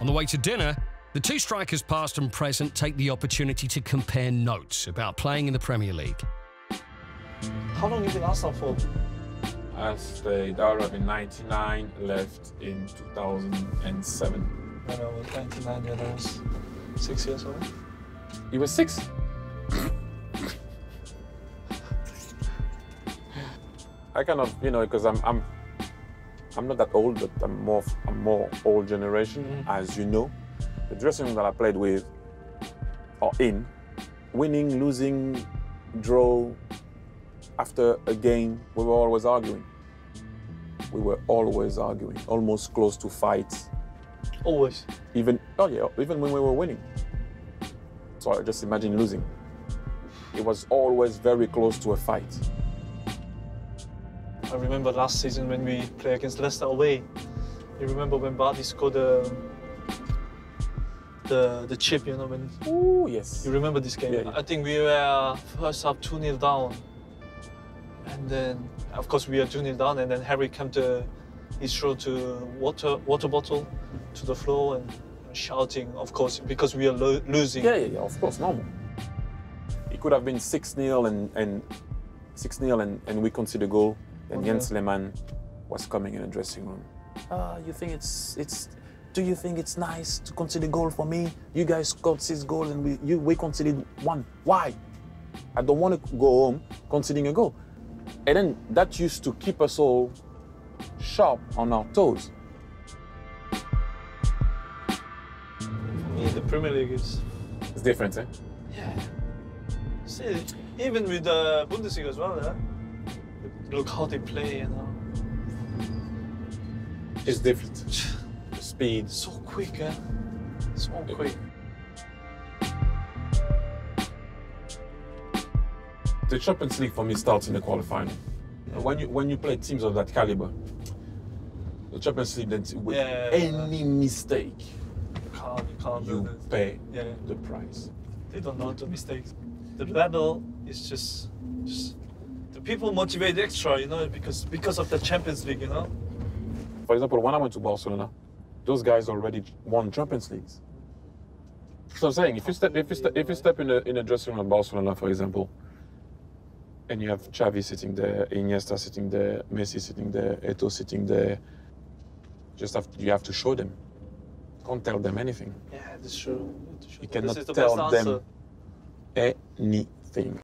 On the way to dinner, the two strikers, past and present, take the opportunity to compare notes about playing in the Premier League. How long you been Arsenal for? I stayed out of in 99, left in 2007. When I was 99, yeah, that was six years old. You were six? I kind of, you know, because I'm, I'm, I'm not that old, but I'm more, I'm more old generation, Mhm. as you know. The dressing room that I played with, or in, winning, losing, draw, after a game, we were always arguing. We were always arguing, almost close to fights. Always. Even oh yeah, even when we were winning. So I just imagine losing. It was always very close to a fight. I remember last season when we played against Leicester away. You remember when Vardy scored the the the chip, you know, when Oh yes. you remember this game? Yeah, yeah. I think we were first half 2 0 down. And then of course we are 2 0 down and then Harry came to he threw to water water bottle to the floor and shouting, of course, because we are lo- losing. Yeah, yeah, yeah, of course, normal. It could have been 6 0 and, and 6 0 and, and we conceded a goal. And Okay. Jens Lehmann was coming in the dressing room. Uh, you think it's it's do you think it's nice to concede a goal for me? You guys scored six goals and we you we conceded one. Why? I don't want to go home conceding a goal. And then that used to keep us all sharp on our toes. For the Premier League is It's different, eh? Yeah. See, even with the Bundesliga as well, yeah? Look how they play, you know. It's different. The speed. So quick, eh? So quick. The Champions League for me starts in the qualifying. When you when you play teams of that caliber, the Champions League, then with Yeah. any mistake, You can't, you can't you pay Yeah, the price. they don't know the mistakes. The battle is just, just people motivate extra, you know, because because of the Champions League, you know. For example, when I went to Barcelona, those guys already won Champions Leagues. So I'm saying, if you step if you step if you step in a in a dressing room at Barcelona, for example, and you have Xavi sitting there, Iniesta sitting there, Messi sitting there, Eto'o sitting there, just have you have to show them. Can't tell them anything. Yeah, that's true. You cannot tell them answer. anything.